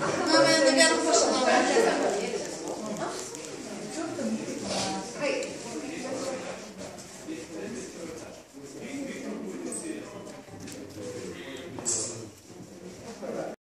妈妈那边不吃吗？